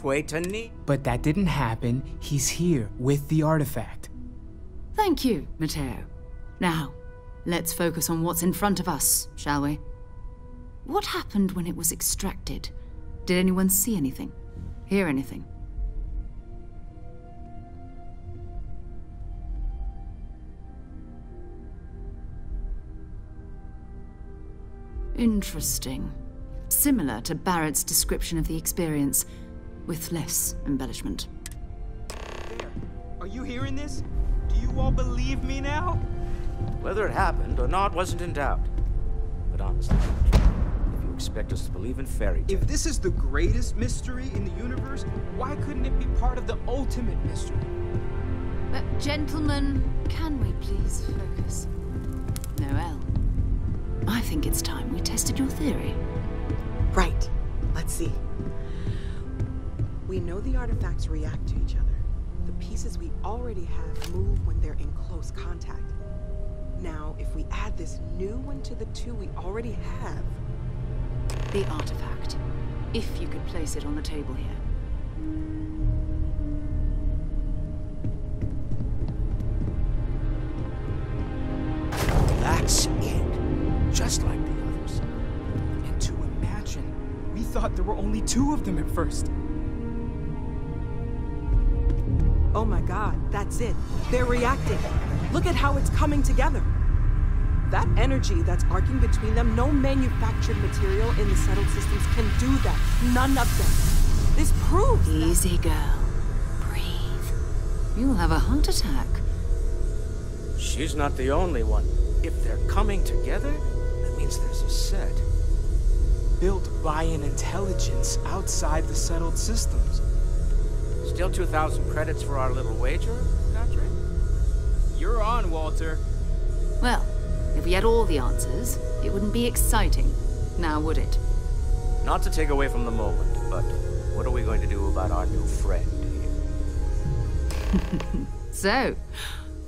Quaitani? But that didn't happen. He's here with the artifact. Thank you, Matteo. Now, let's focus on what's in front of us, shall we? What happened when it was extracted? Did anyone see anything? Hear anything? Interesting. Similar to Barrett's description of the experience, with less embellishment. There. Are you hearing this? Do you all believe me now? Whether it happened or not wasn't in doubt. But honestly, if you expect us to believe in fairy tales... If this is the greatest mystery in the universe, why couldn't it be part of the ultimate mystery? But gentlemen, can we please focus? Noel, I think it's time we tested your theory. Right. Let's see. We know the artifacts react to each other. The pieces we already have move when they're in close contact. Now, if we add this new one to the two we already have... The artifact. If you could place it on the table here. That's it. Just like the others. And to imagine, we thought there were only two of them at first. Oh my god, that's it. They're reacting. Look at how it's coming together. That energy that's arcing between them, no manufactured material in the settled systems can do that. None of them. This proves that- Easy, girl. Breathe. You'll have a heart attack. She's not the only one. If they're coming together, that means there's a set. Built by an intelligence outside the settled systems. Still 2,000 credits for our little wager, Godfrey? You're on, Walter. Well, if we had all the answers, it wouldn't be exciting. Now would it? Not to take away from the moment, but what are we going to do about our new friend here? So,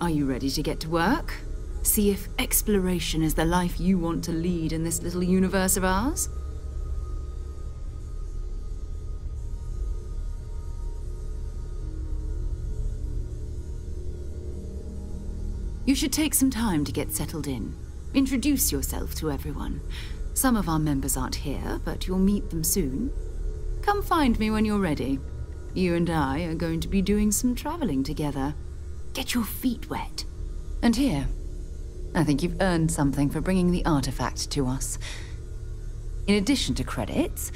are you ready to get to work? See if exploration is the life you want to lead in this little universe of ours? You should take some time to get settled in. Introduce yourself to everyone. Some of our members aren't here, but you'll meet them soon. Come find me when you're ready. You and I are going to be doing some traveling together. Get your feet wet. And here, I think you've earned something for bringing the artifact to us. In addition to credits,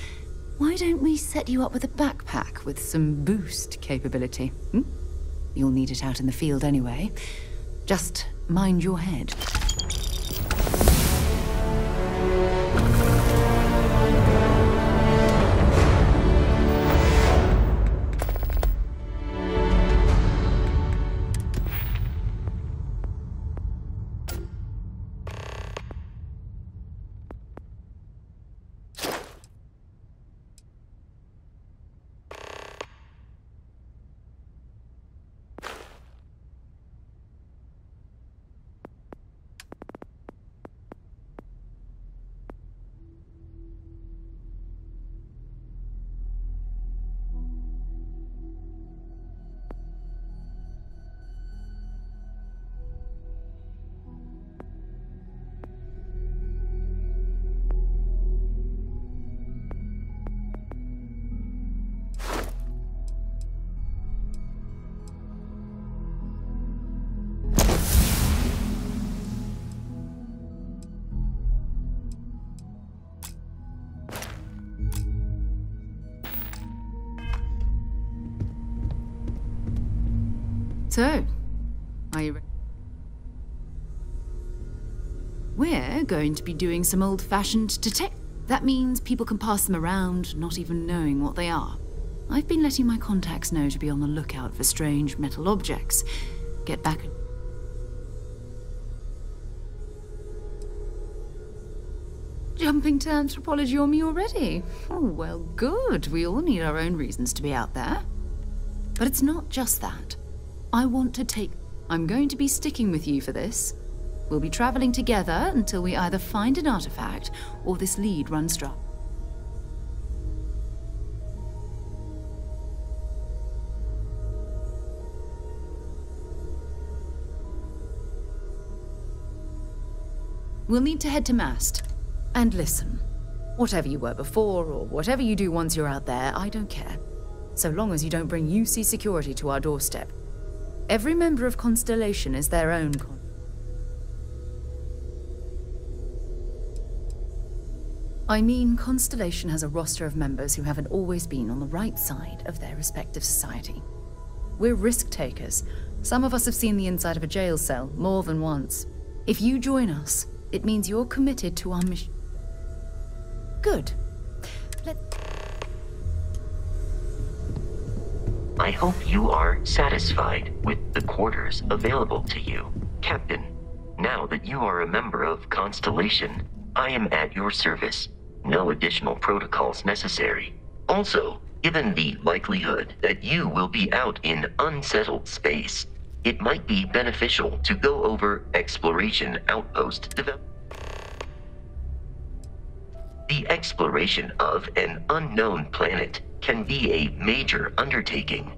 why don't we set you up with a backpack with some boost capability? Hmm? You'll need it out in the field anyway. Just mind your head. So, are you ready? We're going to be doing some old-fashioned detect. That means people can pass them around, not even knowing what they are. I've been letting my contacts know to be on the lookout for strange metal objects. Get back. Jumping to anthropology on me already? Oh, well, good. We all need our own reasons to be out there. But it's not just that. I want to take... I'm going to be sticking with you for this. We'll be traveling together until we either find an artifact or this lead runs dry. We'll need to head to Mast. And listen, whatever you were before, or whatever you do once you're out there, I don't care. So long as you don't bring UC security to our doorstep. Every member of Constellation is their own con- I mean, Constellation has a roster of members who haven't always been on the right side of their respective society. We're risk takers. Some of us have seen the inside of a jail cell more than once. If you join us, it means you're committed to our mission. Good. I hope you are satisfied with the quarters available to you, Captain. Now that you are a member of Constellation, I am at your service. No additional protocols necessary. Also, given the likelihood that you will be out in unsettled space, it might be beneficial to go over exploration outpost development. The exploration of an unknown planet can be a major undertaking.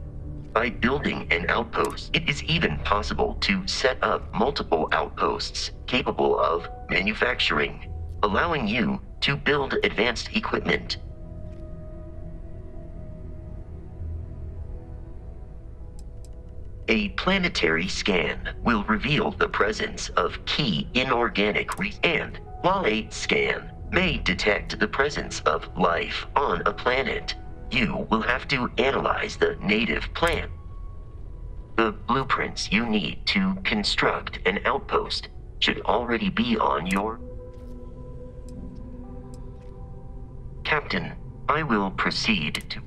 By building an outpost, it is even possible to set up multiple outposts capable of manufacturing, allowing you to build advanced equipment. A planetary scan will reveal the presence of key inorganic re- and while a scan may detect the presence of life on a planet, you will have to analyze the native plant. The blueprints you need to construct an outpost should already be on your. Captain, I will proceed to.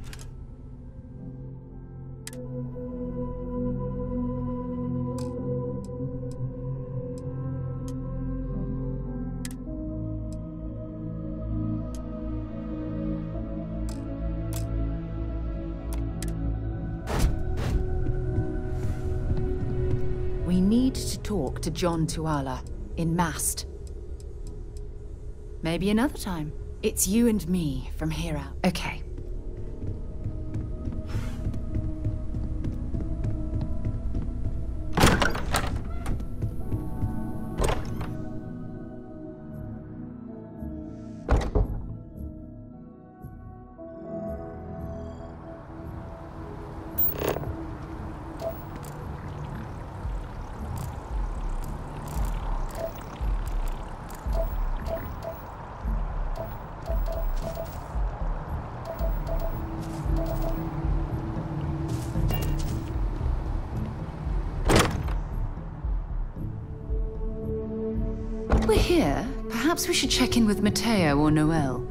We need to talk to John Tuala in Mast. Maybe another time. It's you and me from here out. Okay. Perhaps we should check in with Matteo or Noel.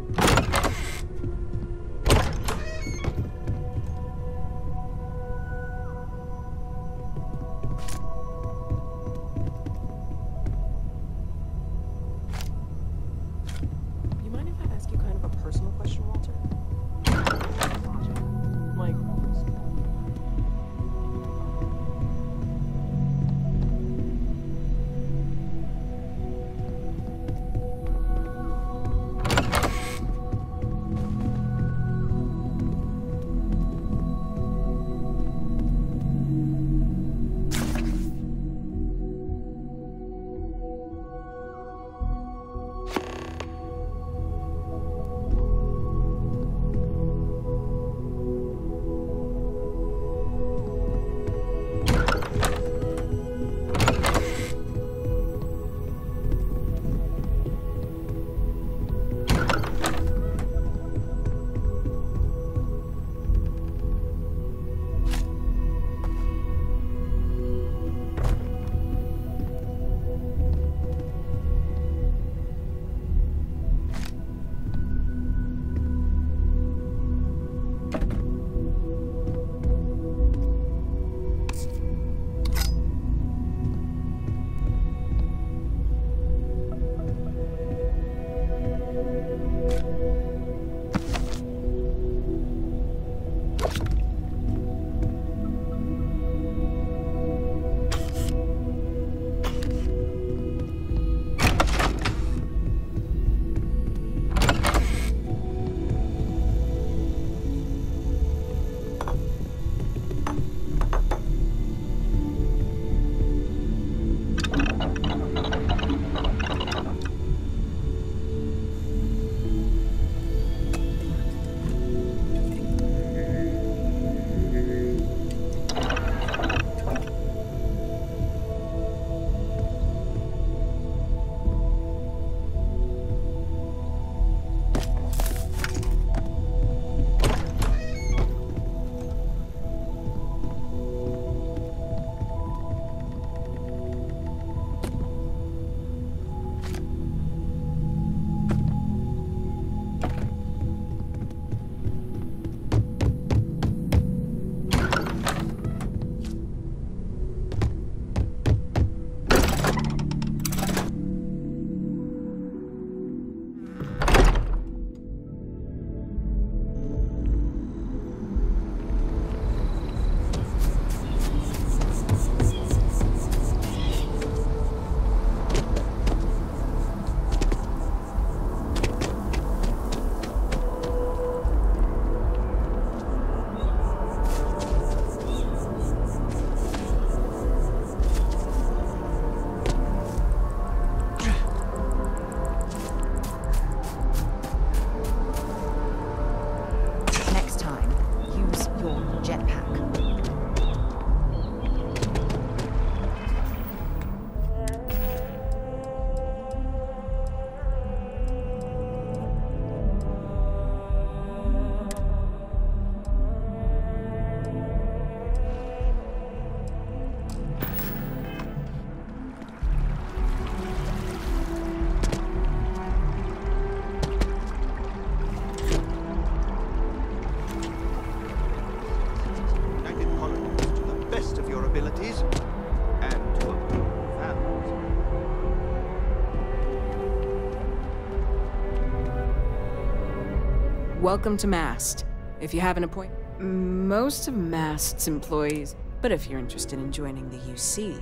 Welcome to Mast. If you have an appointment, most of Mast's employees, but if you're interested in joining the UC,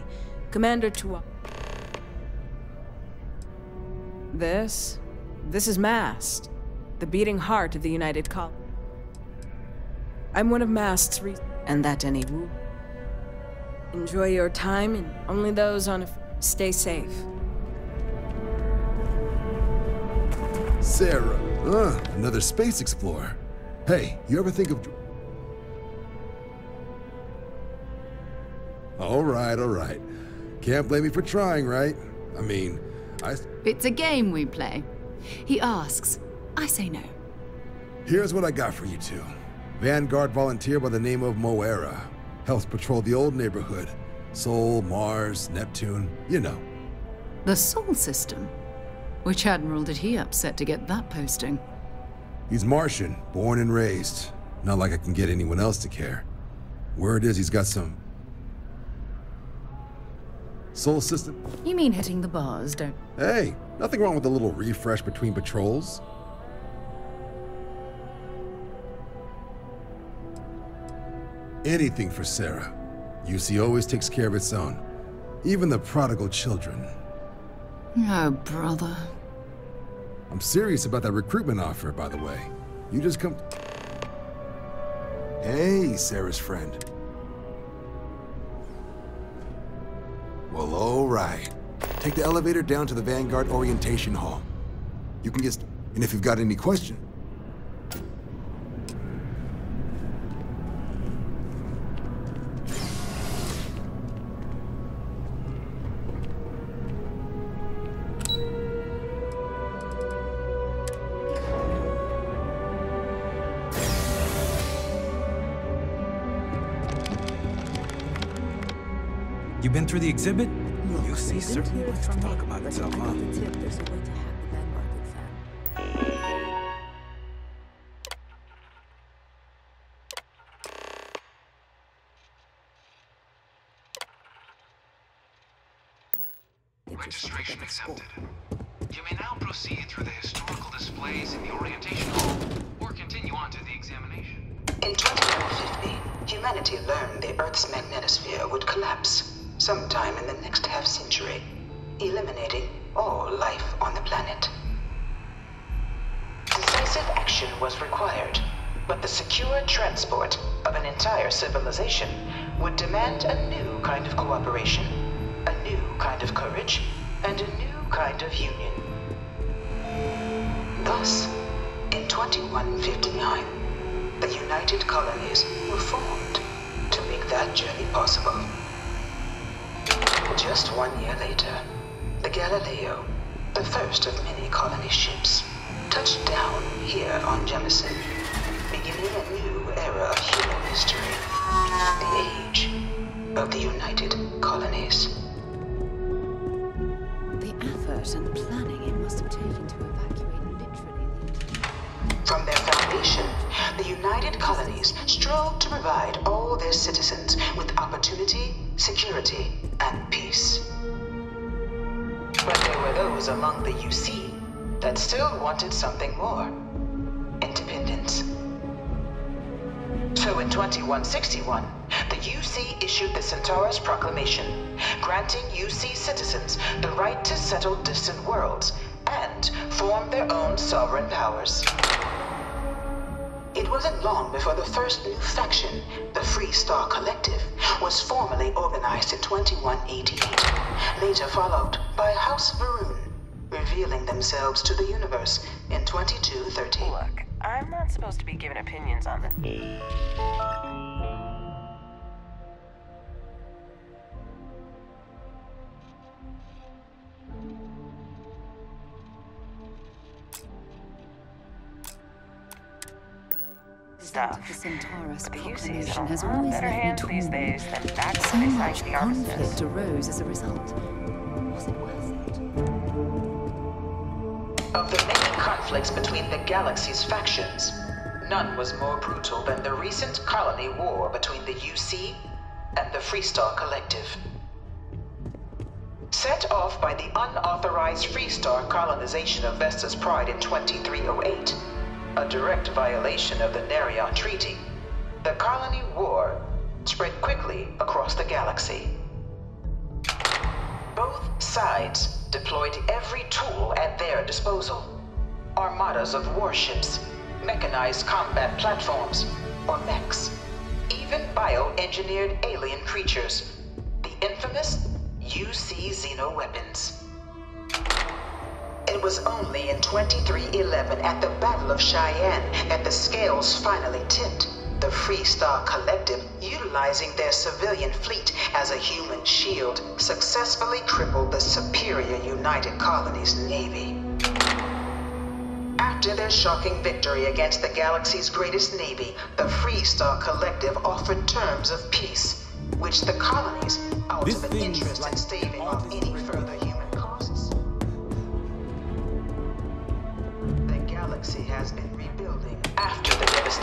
Commander Tua. This, this is Mast, the beating heart of the United Colony. I'm one of Mast's re- and that any. Enjoy your time, and only those on a. Stay safe. Sarah. Uh, another space explorer. Hey, you ever think of. All right, all right. Can't blame me for trying, right? I mean, I. It's a game we play. He asks, I say no. Here's what I got for you two. Vanguard volunteer by the name of Moara. Helps patrol the old neighborhood. Sol, Mars, Neptune, you know. The Sol System. Which admiral did he upset to get that posting? He's Martian, born and raised. Not like I can get anyone else to care. Word is he's got some. Sol system. You mean hitting the bars, don't... Hey, nothing wrong with a little refresh between patrols. Anything for Sarah. UC always takes care of its own. Even the prodigal children. Oh, brother. I'm serious about that recruitment offer, by the way. You just come. Hey, Sarah's friend. Well, all right. Take the elevator down to the Vanguard Orientation Hall. You can just. And if you've got any question. You the exhibit? You see certainly wants to talk about itself, huh? Registration accepted. You may now proceed through the historical displays in the orientation hall, or continue on to the examination. In 2150, humanity learned the Earth's magnetosphere would collapse sometime in the next half century, eliminating all life on the planet. Decisive action was required, but the secure transport of an entire civilization would demand a new kind of cooperation, a new kind of courage, and a new kind of union. Thus, in 2159, the United Colonies were formed to make that journey possible. Just one year later, the Galileo, the first of many colony ships, touched down here on Jemison, beginning a new era of human history, the age of the United Colonies. The effort and planning it must have taken to evacuate literally the From their foundation, the United Colonies strove to provide all their citizens with opportunity, security, and peace. But there were those among the UC that still wanted something more independence. So in 2161, the UC issued the Centaurus Proclamation, granting UC citizens the right to settle distant worlds and form their own sovereign powers. It wasn't long before the first new faction, the Freestar Collective, was formally organized in 2188, later followed by House Va'ruun, revealing themselves to the universe in 2213. Look, I'm not supposed to be giving opinions on this. Stuff. The Centaurus But the UCs proclamation has in always better left me hands torn. these days than back So when much the conflict armistice. arose as a result. Was it worth it? Of the many conflicts between the galaxy's factions, none was more brutal than the recent colony war between the UC and the Freestar Collective. Set off by the unauthorized Freestar colonization of Vestas Pride in 2308, a direct violation of the Nerion Treaty, the colony war spread quickly across the galaxy. Both sides deployed every tool at their disposal armadas of warships, mechanized combat platforms, or mechs, even bioengineered alien creatures, the infamous UC Xeno weapons. It was only in 2311 at the Battle of Cheyenne that the scales finally tipped. The Freestar Collective, utilizing their civilian fleet as a human shield, successfully crippled the superior United Colonies Navy. After their shocking victory against the galaxy's greatest navy, the Freestar Collective offered terms of peace, which the colonies, out This of an interest like in staving off any further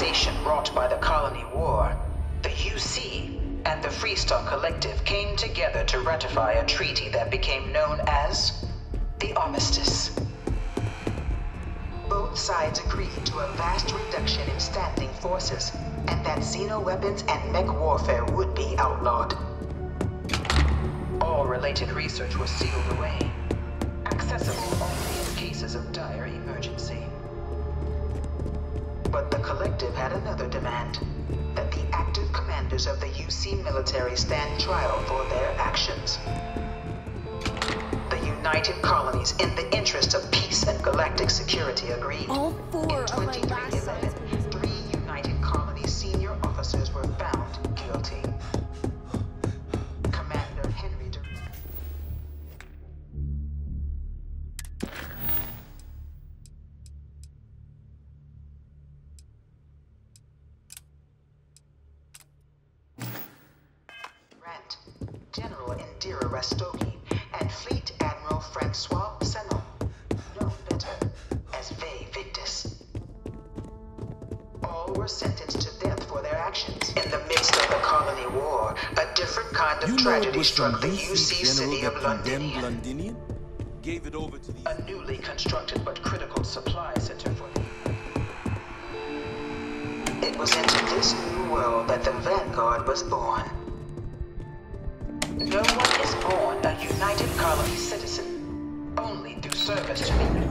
devastation wrought by the colony war. The UC and the Freestar Collective came together to ratify a treaty that became known as the Armistice. Both sides agreed to a vast reduction in standing forces, and that xeno weapons and mech warfare would be outlawed. All related research was sealed away, accessible only in cases of dire emergency. But the collective had another demand that the active commanders of the UC military stand trial for their actions. The United Colonies, in the interest of peace and galactic security, agreed. All four In of my last 2311, No one is born a United Colony citizen, only through service to me.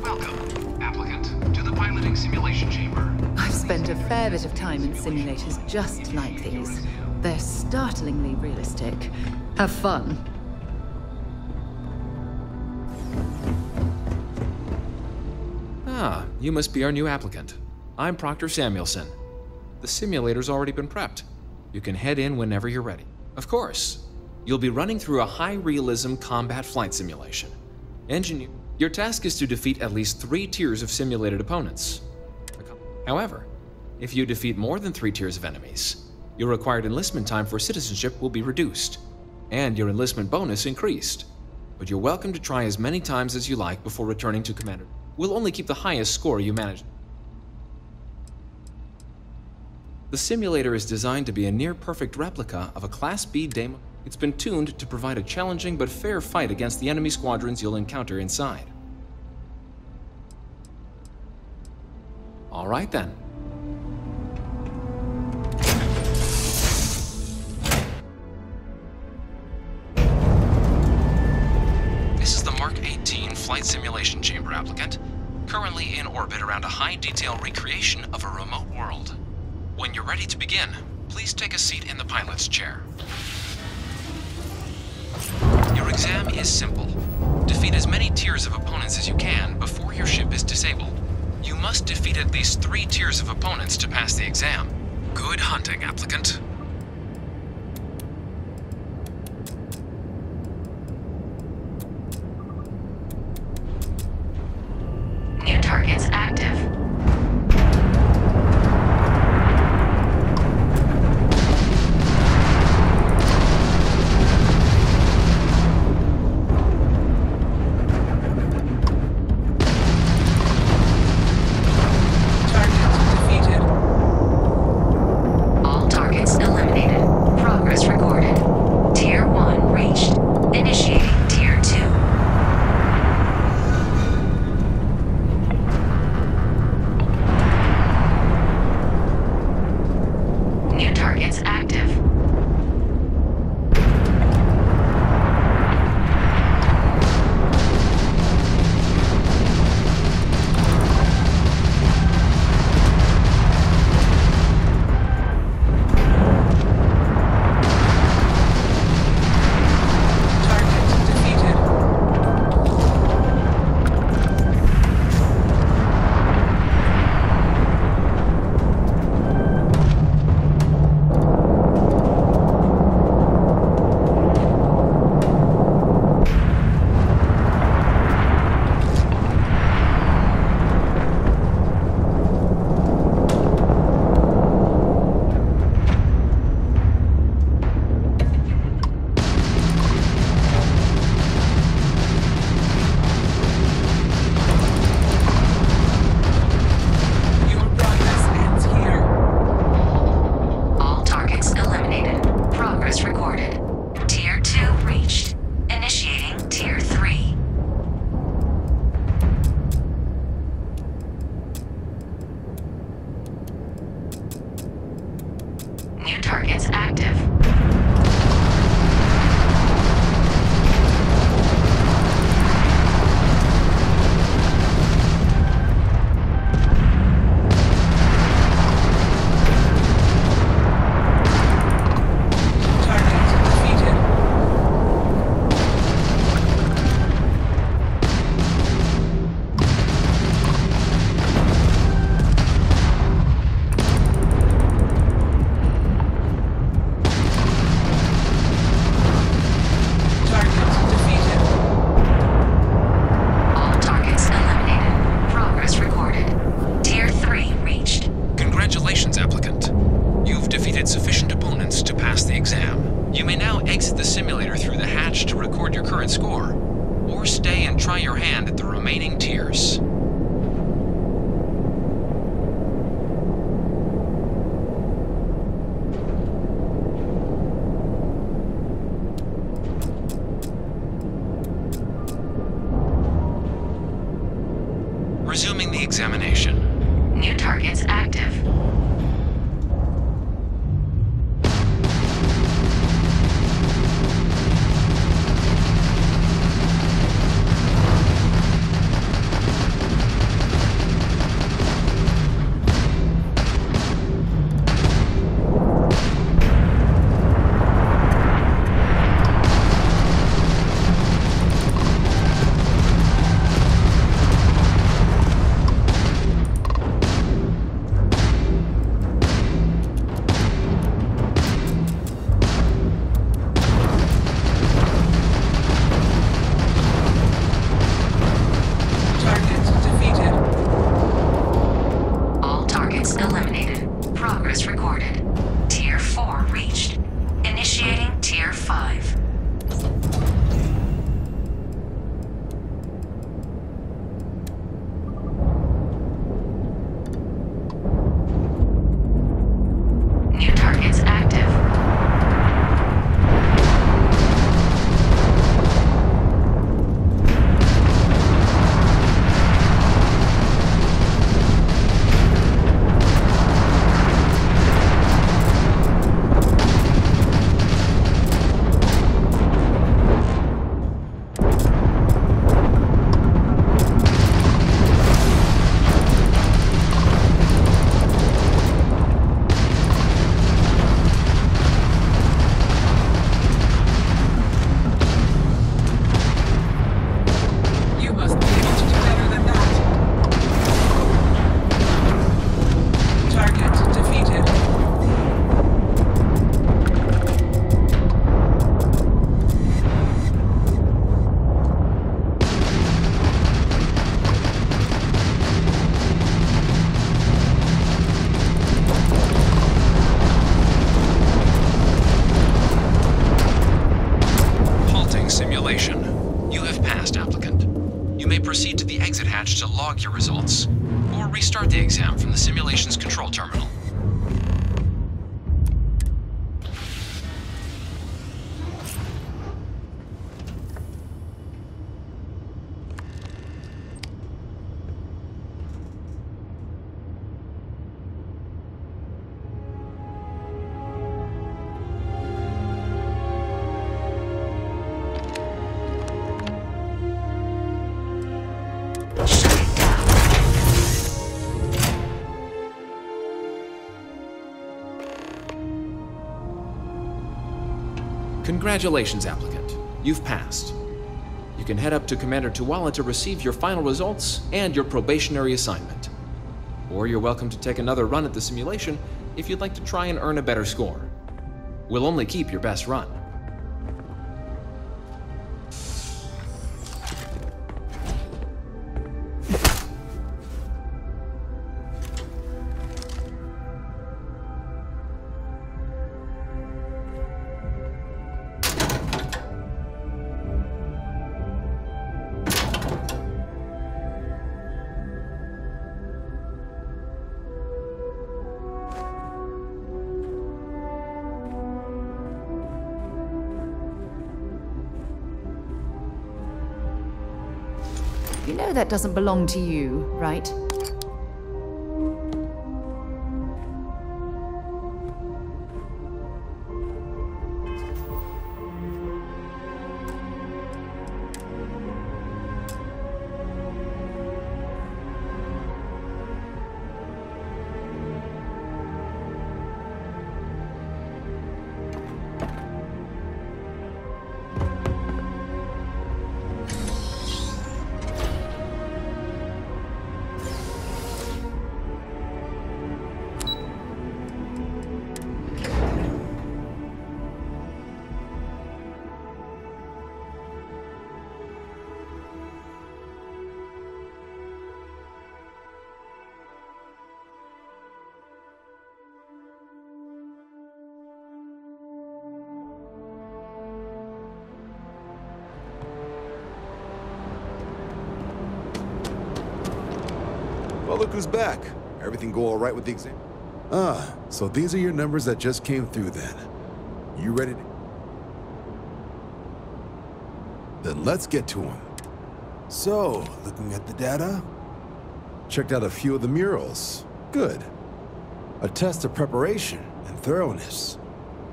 Welcome, applicant, to the piloting simulation chamber. I've spent a fair bit of time in simulators just like these. They're startlingly realistic. Have fun. You must be our new applicant. I'm Proctor Samuelson. The simulator's already been prepped. You can head in whenever you're ready. Of course, you'll be running through a high realism combat flight simulation. Engineer, your task is to defeat at least three tiers of simulated opponents. However, if you defeat more than three tiers of enemies, your required enlistment time for citizenship will be reduced, and your enlistment bonus increased. But you're welcome to try as many times as you like before returning to Commander. We'll only keep the highest score you manage. The simulator is designed to be a near perfect replica of a Class B Demo. It's been tuned to provide a challenging but fair fight against the enemy squadrons you'll encounter inside. All right then. Flight Simulation Chamber applicant, currently in orbit around a high detail recreation of a remote world. When you're ready to begin, please take a seat in the pilot's chair. Your exam is simple. Defeat as many tiers of opponents as you can before your ship is disabled. You must defeat at least three tiers of opponents to pass the exam. Good hunting, applicant. Exit hatch to log your results, or restart the exam from the simulation's control terminal. Congratulations, applicant. You've passed. You can head up to Commander Tuala to receive your final results and your probationary assignment. Or you're welcome to take another run at the simulation if you'd like to try and earn a better score. We'll only keep your best run. That doesn't belong to you, right? Look who's back. Everything go all right with the exam? Ah, so these are your numbers that just came through then. You ready to... Then let's get to them. So, looking at the data, checked out a few of the murals. Good. A test of preparation and thoroughness.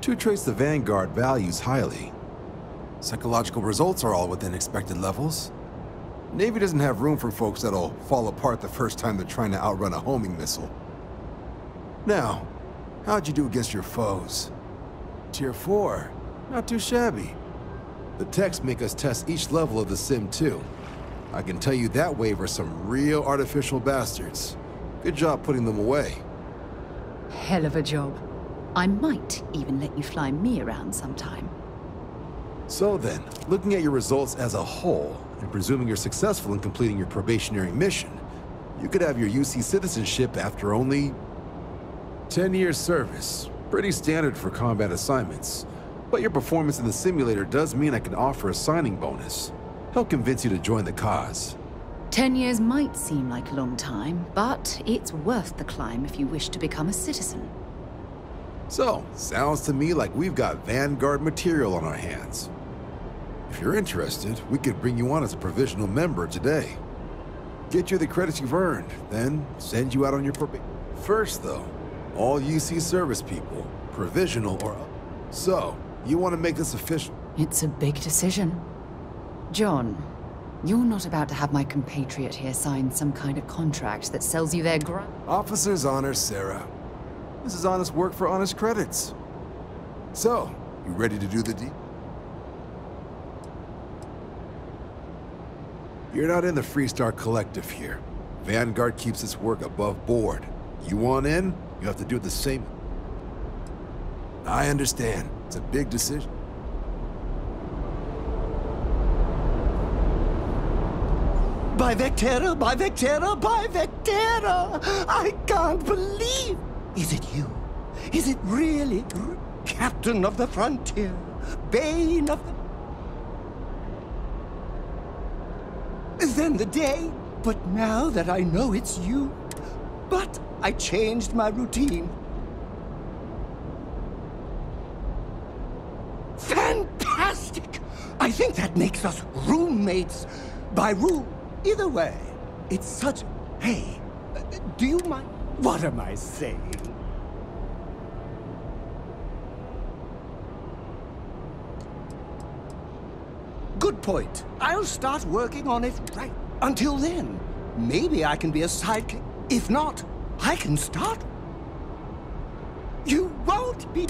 Two traits the Vanguard values highly. Psychological results are all within expected levels. Navy doesn't have room for folks that'll fall apart the first time they're trying to outrun a homing missile. Now, how'd you do against your foes? Tier 4. Not too shabby. The techs make us test each level of the sim too. I can tell you that wave are some real artificial bastards. Good job putting them away. Hell of a job. I might even let you fly me around sometime. So then, looking at your results as a whole, and presuming you're successful in completing your probationary mission, you could have your UC citizenship after only 10 years service. Pretty standard for combat assignments. But your performance in the simulator does mean I can offer a signing bonus. Help convince you to join the cause. Ten years might seem like a long time, but it's worth the climb if you wish to become a citizen. So, sounds to me like we've got Vanguard material on our hands. If you're interested, we could bring you on as a provisional member today. Get you the credits you've earned, then send you out on your probation. First, though, all UC service people, provisional or... So, you want to make this official? It's a big decision. John, you're not about to have my compatriot here sign some kind of contract that sells you their gr- Officer's honor, Sarah. This is honest work for honest credits. So, you ready to do the deed? You're not in the Freestar Collective here. Vanguard keeps its work above board. You want in, you have to do the same. I understand. It's a big decision. By Vectera, by Vectera, by Vectera! I can't believe... Is it you? Is it really Captain of the Frontier? Bane of the... Then the day, but now that I know it's you... But I changed my routine. Fantastic! I think that makes us roommates by rule. Either way, it's such... Hey, uh, do you mind? What am I saying? Good point. I'll start working on it right. Until then, maybe I can be a sidekick. If not, I can start. You won't be...